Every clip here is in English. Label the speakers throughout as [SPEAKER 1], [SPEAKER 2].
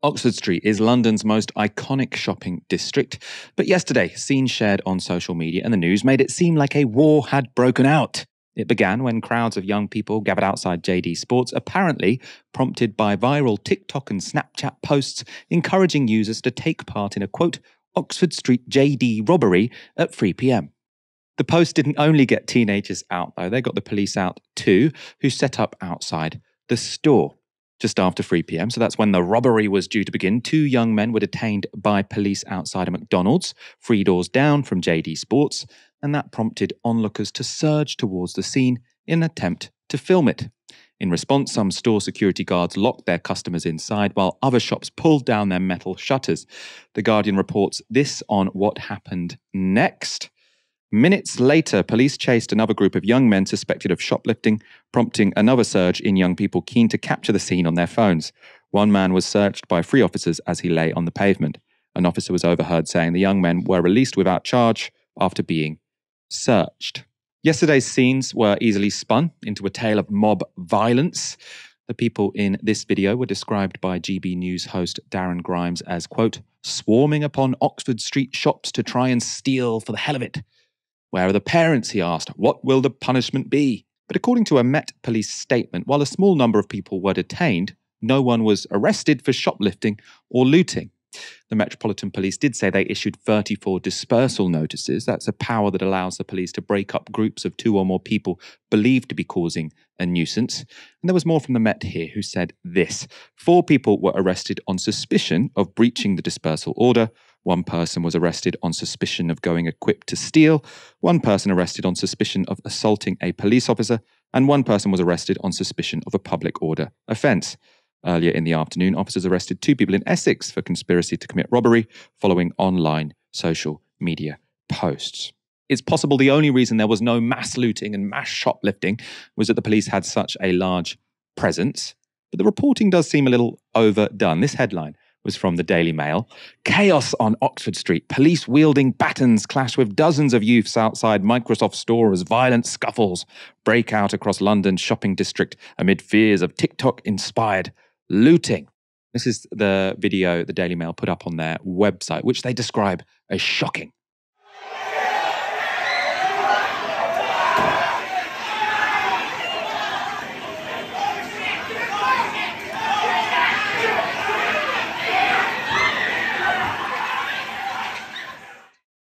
[SPEAKER 1] Oxford Street is London's most iconic shopping district, but yesterday, scenes shared on social media and the news made it seem like a war had broken out. It began when crowds of young people gathered outside JD Sports, apparently prompted by viral TikTok and Snapchat posts encouraging users to take part in a quote, Oxford Street JD robbery at 3 pm. The post didn't only get teenagers out, though, they got the police out too, who set up outside the store just after 3 pm. So that's when the robbery was due to begin. Two young men were detained by police outside a McDonald's, three doors down from JD Sports, and that prompted onlookers to surge towards the scene in an attempt to film it. In response, some store security guards locked their customers inside while other shops pulled down their metal shutters. The Guardian reports this on what happened next. Minutes later, police chased another group of young men suspected of shoplifting, prompting another surge in young people keen to capture the scene on their phones. One man was searched by three officers as he lay on the pavement. An officer was overheard saying the young men were released without charge after being searched. Yesterday's scenes were easily spun into a tale of mob violence. The people in this video were described by GB News host Darren Grimes as, quote, swarming upon Oxford Street shops to try and steal for the hell of it. Where are the parents? He asked. What will the punishment be? But according to a Met police statement, while a small number of people were detained, no one was arrested for shoplifting or looting. The Metropolitan Police did say they issued 34 dispersal notices. That's a power that allows the police to break up groups of two or more people believed to be causing a nuisance. And there was more from the Met here who said this Four people were arrested on suspicion of breaching the dispersal order. One person was arrested on suspicion of going equipped to steal. One person arrested on suspicion of assaulting a police officer. And one person was arrested on suspicion of a public order offence. Earlier in the afternoon, officers arrested two people in Essex for conspiracy to commit robbery following online social media posts. It's possible the only reason there was no mass looting and mass shoplifting was that the police had such a large presence. But the reporting does seem a little overdone. This headline was from the Daily Mail. Chaos on Oxford Street. Police wielding batons clash with dozens of youths outside Microsoft store as violent scuffles break out across London's shopping district amid fears of TikTok inspired looting. This is the video the Daily Mail put up on their website, which they describe as shocking.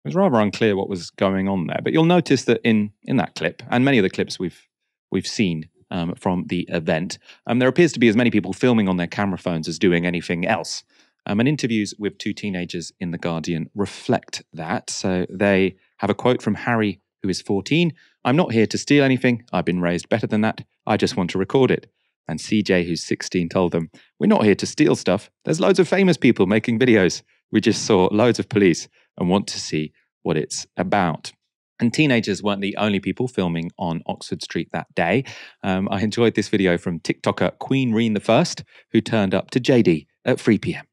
[SPEAKER 1] It was rather unclear what was going on there, but you'll notice that in in that clip and many of the clips we've we've seen um, from the event. Um, there appears to be as many people filming on their camera phones as doing anything else. Um, and interviews with two teenagers in The Guardian reflect that. So they have a quote from Harry, who is 14 I'm not here to steal anything. I've been raised better than that. I just want to record it. And CJ, who's 16, told them, We're not here to steal stuff. There's loads of famous people making videos. We just saw loads of police and want to see what it's about. And teenagers weren't the only people filming on Oxford Street that day. Um, I enjoyed this video from TikToker Queen Reen I, who turned up to JD at 3 pm.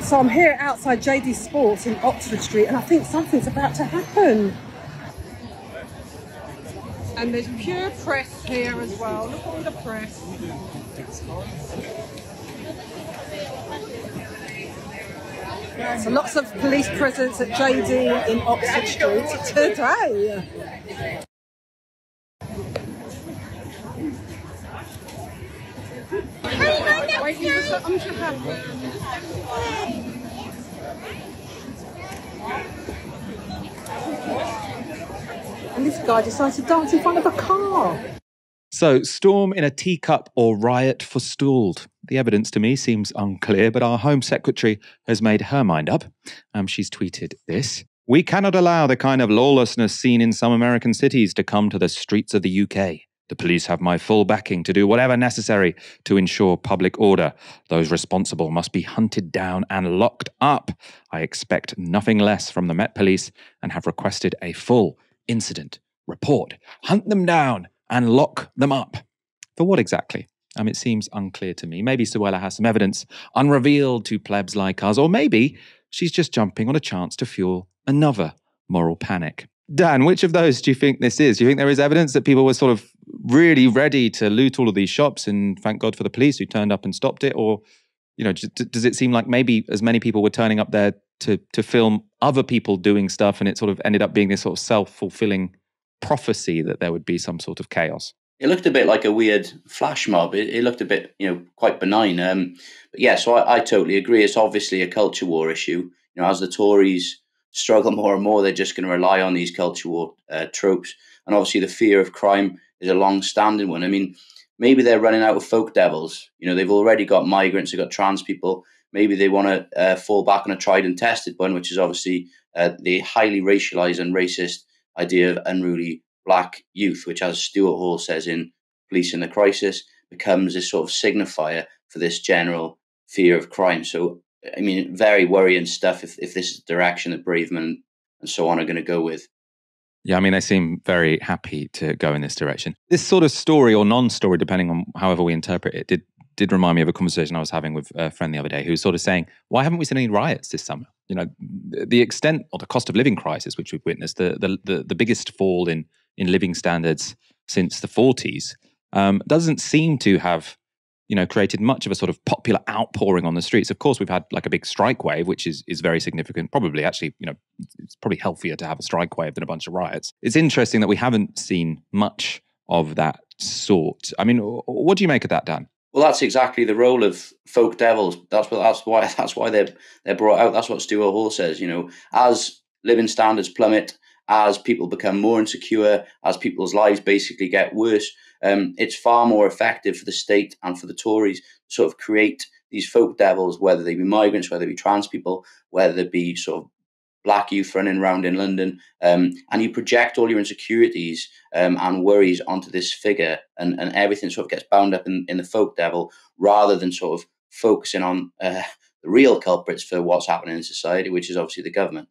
[SPEAKER 2] So I'm here outside JD Sports in Oxford Street, and I think something's about to happen. And there's pure press here as well. Look at all the press. So lots of police presence at JD in Oxford Street today. And this guy decides to dance in front of a car.
[SPEAKER 1] So, storm in a teacup or riot forestalled. The evidence to me seems unclear, but our Home Secretary has made her mind up. Um, she's tweeted this We cannot allow the kind of lawlessness seen in some American cities to come to the streets of the UK. The police have my full backing to do whatever necessary to ensure public order. Those responsible must be hunted down and locked up. I expect nothing less from the Met Police and have requested a full incident report. Hunt them down and lock them up. For what exactly? Um, it seems unclear to me. Maybe Suella has some evidence unrevealed to plebs like us, or maybe she's just jumping on a chance to fuel another moral panic. Dan, which of those do you think this is? Do you think there is evidence that people were sort of really ready to loot all of these shops and thank God for the police who turned up and stopped it? Or you know, does it seem like maybe as many people were turning up there to to film other people doing stuff, and it sort of ended up being this sort of self fulfilling prophecy that there would be some sort of chaos?
[SPEAKER 3] It looked a bit like a weird flash mob. It, it looked a bit, you know, quite benign. Um, but yeah, so I, I totally agree. It's obviously a culture war issue. You know, as the Tories struggle more and more, they're just going to rely on these culture war uh, tropes. And obviously, the fear of crime is a long-standing one. I mean, maybe they're running out of folk devils. You know, they've already got migrants, they've got trans people. Maybe they want to uh, fall back on a tried and tested one, which is obviously uh, the highly racialized and racist idea of unruly black youth, which, as Stuart Hall says in Policing the Crisis, becomes this sort of signifier for this general fear of crime. So, I mean, very worrying stuff if, if this is the direction that Braverman and so on are going to go with.
[SPEAKER 1] Yeah, I mean, they seem very happy to go in this direction. This sort of story or non-story, depending on however we interpret it, did did remind me of a conversation I was having with a friend the other day who was sort of saying, "Why haven't we seen any riots this summer?" You know, the extent or the cost of living crisis which we've witnessed, the the the, the biggest fall in in living standards since the 40s, um, doesn't seem to have you know created much of a sort of popular outpouring on the streets of course we've had like a big strike wave which is is very significant probably actually you know it's probably healthier to have a strike wave than a bunch of riots it's interesting that we haven't seen much of that sort i mean what do you make of that dan
[SPEAKER 3] well, that's exactly the role of folk devils. That's what. That's why. That's why they're they're brought out. That's what Stuart Hall says. You know, as living standards plummet, as people become more insecure, as people's lives basically get worse, um, it's far more effective for the state and for the Tories to sort of create these folk devils, whether they be migrants, whether they be trans people, whether they be sort of black youth running around in London, um, and you project all your insecurities um, and worries onto this figure, and, and everything sort of gets bound up in, in the folk devil rather than sort of focusing on uh, the real culprits for what's happening in society, which is obviously the government.